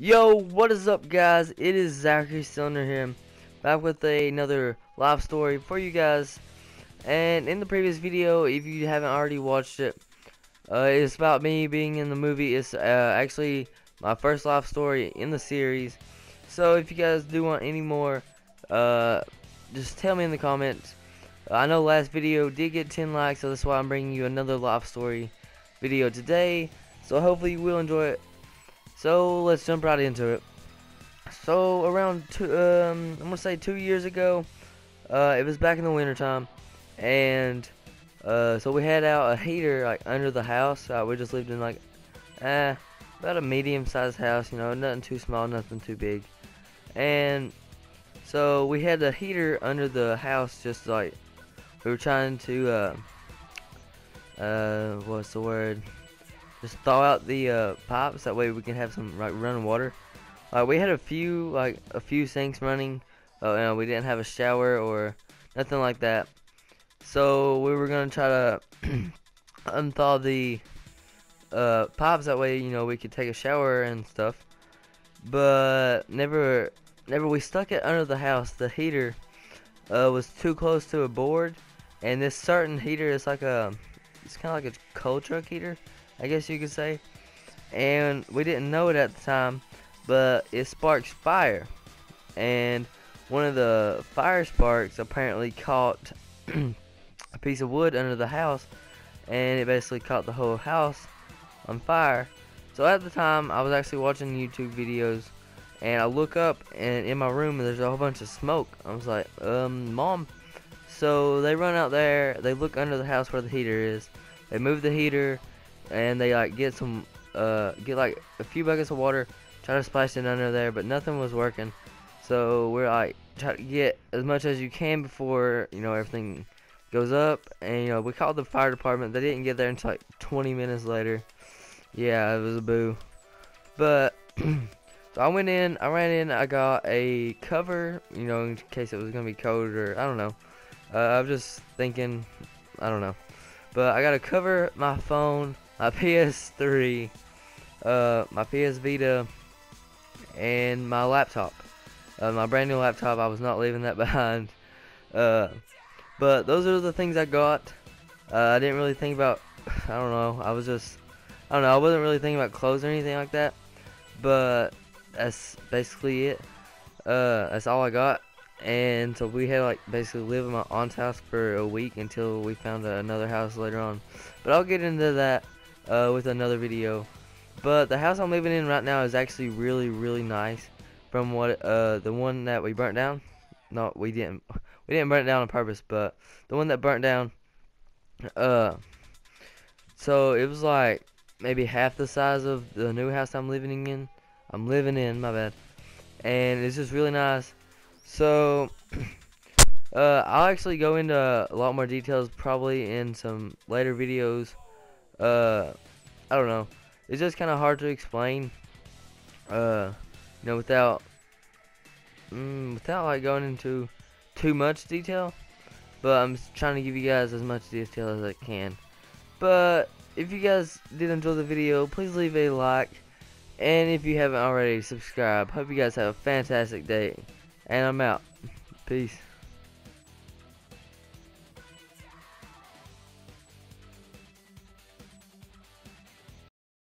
Yo, what is up guys? It is Zachary Stiltner here, back with a, another live story for you guys. And in the previous video, if you haven't already watched it, uh, it's about me being in the movie. It's uh, actually my first live story in the series. So if you guys do want any more, uh, just tell me in the comments. I know last video did get 10 likes, so that's why I'm bringing you another live story video today. So hopefully you will enjoy it. So let's jump right into it. So around two, um, I'm gonna say two years ago, uh, it was back in the winter time, and uh, so we had out a heater like under the house. Uh, we just lived in like, eh, about a medium-sized house, you know, nothing too small, nothing too big, and so we had the heater under the house, just like we were trying to, uh, uh, what's the word? Just thaw out the uh, pipes. That way we can have some like running water. Uh, we had a few like a few sinks running uh, you know, we didn't have a shower or nothing like that. So we were gonna try to unthaw the uh, pipes. That way you know we could take a shower and stuff. But never never we stuck it under the house. The heater uh, was too close to a board. And this certain heater is like a it's kind of like a coal truck heater I guess you could say. And we didn't know it at the time, but it sparks fire. And one of the fire sparks apparently caught a piece of wood under the house, and it basically caught the whole house on fire. So at the time, I was actually watching YouTube videos, and I look up, and in my room, there's a whole bunch of smoke. I was like, um, mom. So they run out there, they look under the house where the heater is, they move the heater, and they like get some uh get like a few buckets of water try to splash it under there but nothing was working. So we're like try to get as much as you can before you know everything goes up. And you know we called the fire department. They didn't get there until like 20 minutes later. Yeah it was a boo. But so I went in I ran in I got a cover you know in case it was gonna be cold or I don't know. Uh, I'm just thinking I don't know. But I gotta cover my phone my PS3, uh, my PS Vita, and my laptop. Uh, my brand new laptop, I was not leaving that behind. Uh, but those are the things I got. Uh, I didn't really think about, I don't know, I was just, I don't know, I wasn't really thinking about clothes or anything like that. But that's basically it. Uh, that's all I got. And so we had like basically live in my aunt's house for a week until we found another house later on. But I'll get into that uh, with another video. But the house I'm living in right now is actually really, really nice. From what uh, the one that we burnt down. No, we didn't. We didn't burn it down on purpose, but the one that burnt down. Uh, so it was like maybe half the size of the new house I'm living in. I'm living in, my bad. And it's just really nice. So, uh, I'll actually go into a lot more details probably in some later videos uh, I don't know. It's just kind of hard to explain. Uh, you know, without, mm, without like going into too much detail. But I'm trying to give you guys as much detail as I can. But if you guys did enjoy the video, please leave a like. And if you haven't already, subscribe. Hope you guys have a fantastic day. And I'm out. Peace.